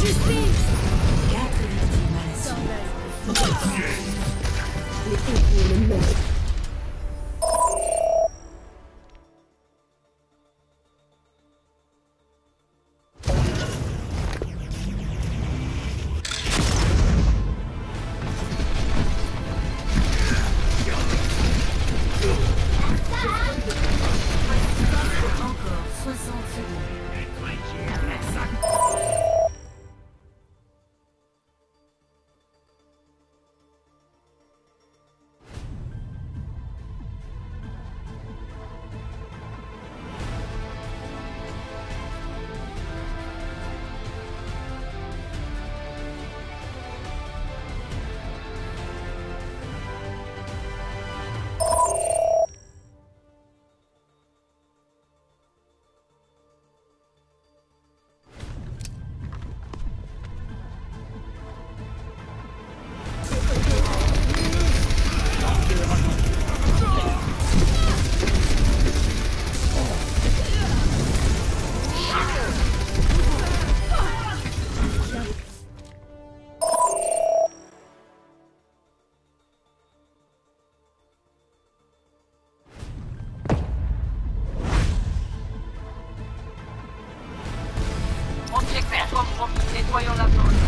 justice cuello ladrón.